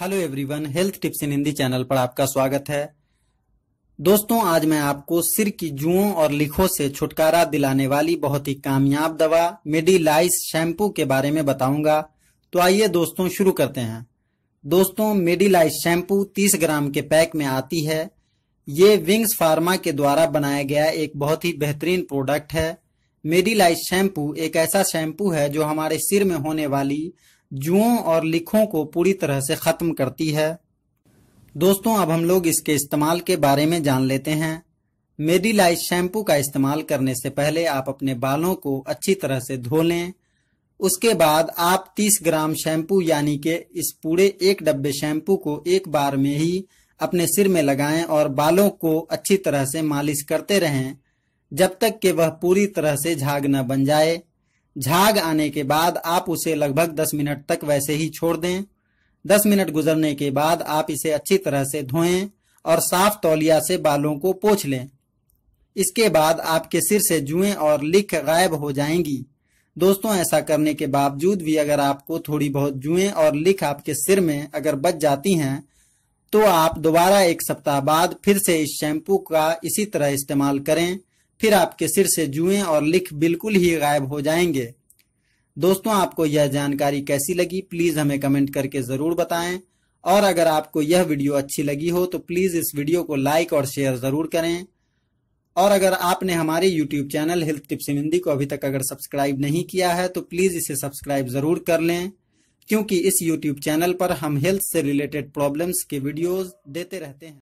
Hello everyone, health tips in Hindi channel पर आपका स्वागत है। दोस्तों, आज मैं आपको सिर की जुओं और लिखों से छुटकारा दिलाने वाली बहुत ही कामयाब दवा मेडिलाइस शैम्पू के बारे में बताऊँगा। तो आइए दोस्तों, शुरू करते हैं। दोस्तों मेडिलाइस शैम्पू 30 ग्राम के पैक में आती है। ये विंग्स फार्मा के द्वारा बनाया गया एक बहुत ही बेहतरीन प्रोडक्ट है। मेडिलाइस शैम्पू एक ऐसा शैम्पू है जो हमारे सिर में होने वाली जुओं और लिखों को पूरी तरह से खत्म करती है। दोस्तों, अब हम लोग इसके इस्तेमाल के बारे में जान लेते हैं। मेडिलाइज शैम्पू का इस्तेमाल करने से पहले आप अपने बालों को अच्छी तरह से धो लें। उसके बाद आप 30 ग्राम शैम्पू, यानी के इस पूरे एक डब्बे शैम्पू को एक बार में ही अपने सिर में लगाएँ और बालों को अच्छी तरह से मालिश करते रहें, जब तक कि वह पूरी तरह से झाग न बन जाए। झाग आने के बाद आप उसे लगभग 10 मिनट तक वैसे ही छोड़ दें। 10 मिनट गुजरने के बाद आप इसे अच्छी तरह से धोएँ और साफ़ तौलिया से बालों को पोछ लें। इसके बाद आपके सिर से जुएँ और लिख गायब हो जाएँगी। दोस्तों, ऐसा करने के बावजूद भी अगर आपको थोड़ी बहुत जुएँ और लिख आपके सिर में अगर बच जाती हैं तो आप दोबारा एक सप्ताह बाद फिर से इस शैम्पू का इसी तरह इस्तेमाल करें। फिर आपके सिर से जुएँ और लिख बिल्कुल ही गायब हो जाएँगे। दोस्तों, आपको यह जानकारी कैसी लगी, प्लीज़ हमें कमेंट करके ज़रूर बताएँ। और अगर आपको यह वीडियो अच्छी लगी हो तो प्लीज़ इस वीडियो को लाइक और शेयर ज़रूर करें। और अगर आपने हमारे YouTube channel health tips in Hindi को अभी तक अगर सब्सक्राइब नहीं किया है तो प्लीज़ इसे सब्सक्राइब ज़रूर कर लें, क्योंकि इस YouTube चैनल पर हम हेल्थ से रिलेटेड प्रॉब्लम्स के वीडियोस देते रहते हैं।